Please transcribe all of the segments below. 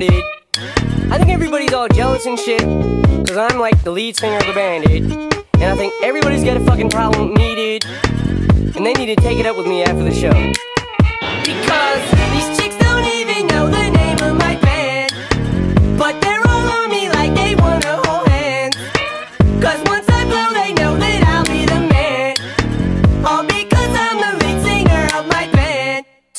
dude. I think everybody's all jealous and shit, cause I'm like the lead singer of the band, dude. And I think everybody's got a fucking problem needed. And they need to take it up with me after the show.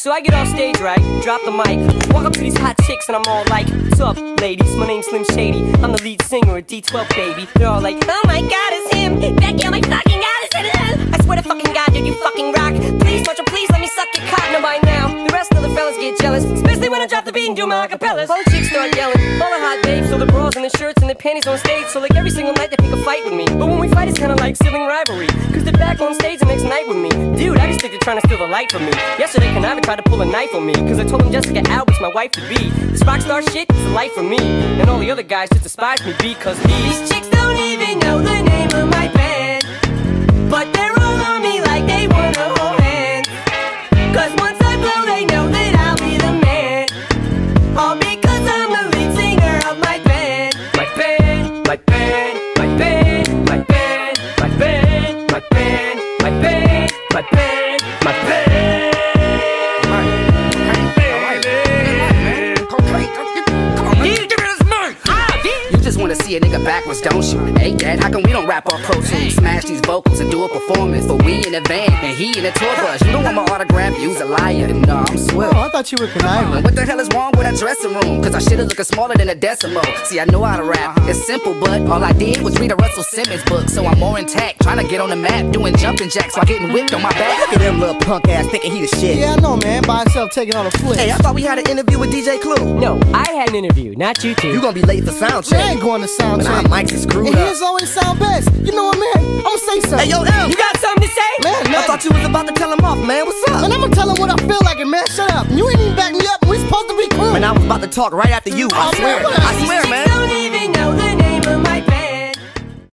So I get off stage, right? Drop the mic, walk up to these hot chicks, and I'm all like, What's up, ladies? My name's Slim Shady. I'm the lead singer of D12, baby. They're all like, Oh my god, it's him! Becky, oh my fucking god, it's him! I swear to fucking god, dude, you fucking rock. Please, won't you please let me suck your cock? Now by now, the rest of the fellas get jealous, especially when I drop the beat and do my acapellas. All the chicks start yelling, all the hot babes, so the bras and the shirts and the panties on stage. So like every single night they pick a fight with me. But when we fight, it's kinda like sibling rivalry. Cause they're back on stage trying to steal the light from me. Yesterday, Kuniva tried to pull a knife on me. Cause I told him Jessica Alba's my wife to be. This rock star shit is a life for me. And all the other guys just despise me because these chicks don't even see a nigga backwards, don't you? Hey, Dad, how come we don't rap our Pro Tools? Smash these vocals and do a performance, but we in a van and he in a tour bus. You know I'm a autograph, you's a liar. And no, I'm swift. Oh, I thought you were Kuniva. What the hell is wrong with that dressing room? Cause our shit is looking smaller than a decimal. See, I know how to rap. Uh-huh. It's simple, but all I did was read a Russell Simmons book. So I'm more intact, trying to get on the map, doing jumping jacks while getting whipped on my back. Look at them little punk ass thinking he the shit. Yeah, I know, man. By himself taking on a flicks. Hey, I thought we had an interview with DJ Clue. No, I had an interview, not you two. You gonna be late for sound Man, I ain't going to sound When our check. mics is screwed And up. his always sound best. You know what, man? I'm gonna say something. Hey, yo, M. You got something to say? man, I thought you was about to tell him off, man. What's up? Man, I'm gonna tell him what I feel like, and man, shut up. You ain't even back me up. We supposed to be cool. Man, I was about to talk right after you. I Oh, swear. man, I swear, man.